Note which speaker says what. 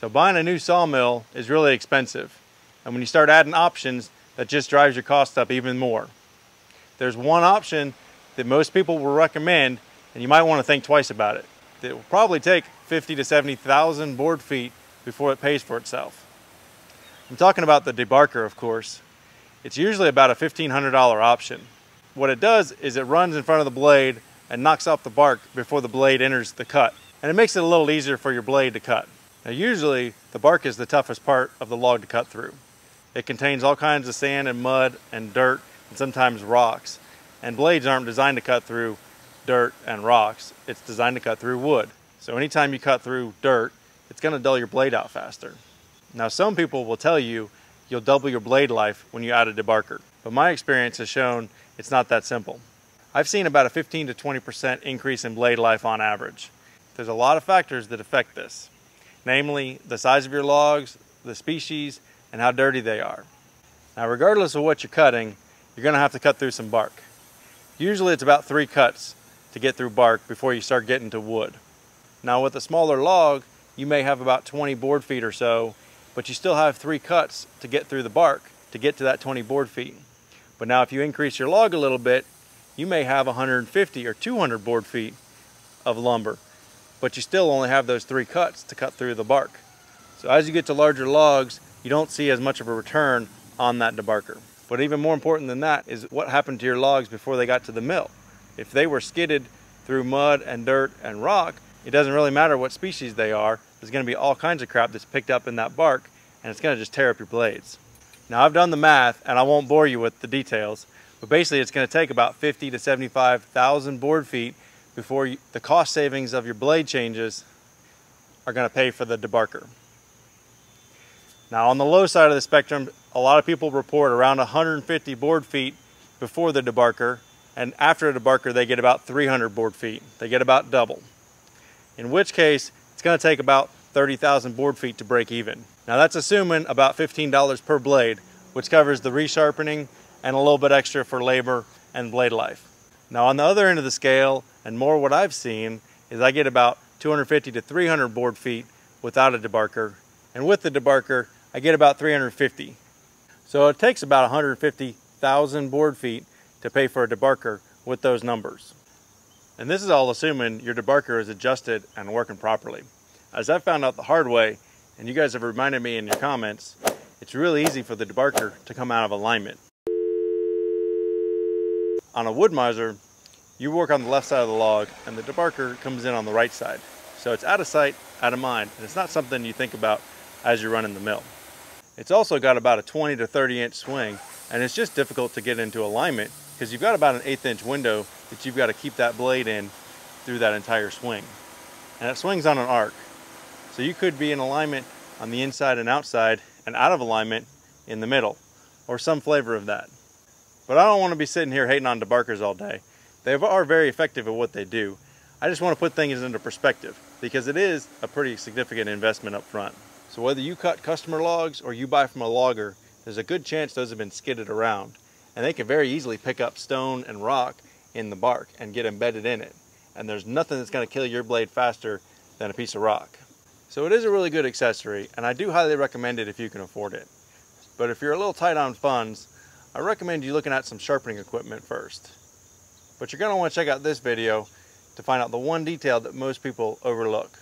Speaker 1: So buying a new sawmill is really expensive. And when you start adding options, that just drives your cost up even more. There's one option that most people will recommend, and you might want to think twice about it. It will probably take 50 to 70,000 board feet before it pays for itself. I'm talking about the debarker, of course. It's usually about a $1,500 option. What it does is it runs in front of the blade and knocks off the bark before the blade enters the cut. And it makes it a little easier for your blade to cut. Now usually the bark is the toughest part of the log to cut through. It contains all kinds of sand and mud and dirt and sometimes rocks. And blades aren't designed to cut through dirt and rocks. It's designed to cut through wood. So anytime you cut through dirt, it's gonna dull your blade out faster. Now some people will tell you you'll double your blade life when you add a debarker. But my experience has shown it's not that simple. I've seen about a 15 to 20% increase in blade life on average. There's a lot of factors that affect this namely the size of your logs, the species, and how dirty they are. Now, regardless of what you're cutting, you're gonna have to cut through some bark. Usually it's about three cuts to get through bark before you start getting to wood. Now with a smaller log, you may have about 20 board feet or so, but you still have three cuts to get through the bark to get to that 20 board feet. But now if you increase your log a little bit, you may have 150 or 200 board feet of lumber but you still only have those three cuts to cut through the bark. So as you get to larger logs, you don't see as much of a return on that debarker. But even more important than that is what happened to your logs before they got to the mill. If they were skidded through mud and dirt and rock, it doesn't really matter what species they are. There's gonna be all kinds of crap that's picked up in that bark and it's gonna just tear up your blades. Now I've done the math and I won't bore you with the details, but basically it's gonna take about 50 to 75,000 board feet before you, the cost savings of your blade changes are going to pay for the debarker. Now on the low side of the spectrum, a lot of people report around 150 board feet before the debarker, and after the debarker they get about 300 board feet. They get about double. In which case, it's going to take about 30,000 board feet to break even. Now that's assuming about $15 per blade, which covers the resharpening and a little bit extra for labor and blade life. Now on the other end of the scale, and more what I've seen, is I get about 250 to 300 board feet without a debarker. And with the debarker, I get about 350. So it takes about 150,000 board feet to pay for a debarker with those numbers. And this is all assuming your debarker is adjusted and working properly. As I found out the hard way, and you guys have reminded me in your comments, it's really easy for the debarker to come out of alignment on a Wood-Mizer, you work on the left side of the log and the debarker comes in on the right side. So it's out of sight, out of mind, and it's not something you think about as you're running the mill. It's also got about a 20 to 30 inch swing and it's just difficult to get into alignment because you've got about an eighth inch window that you've got to keep that blade in through that entire swing. And it swings on an arc. So you could be in alignment on the inside and outside and out of alignment in the middle or some flavor of that. But I don't want to be sitting here hating on debarkers all day. They are very effective at what they do. I just want to put things into perspective because it is a pretty significant investment up front. So whether you cut customer logs or you buy from a logger, there's a good chance those have been skidded around. And they can very easily pick up stone and rock in the bark and get embedded in it. And there's nothing that's going to kill your blade faster than a piece of rock. So it is a really good accessory, and I do highly recommend it if you can afford it. But if you're a little tight on funds, I recommend you looking at some sharpening equipment first. But you're going to want to check out this video to find out the one detail that most people overlook.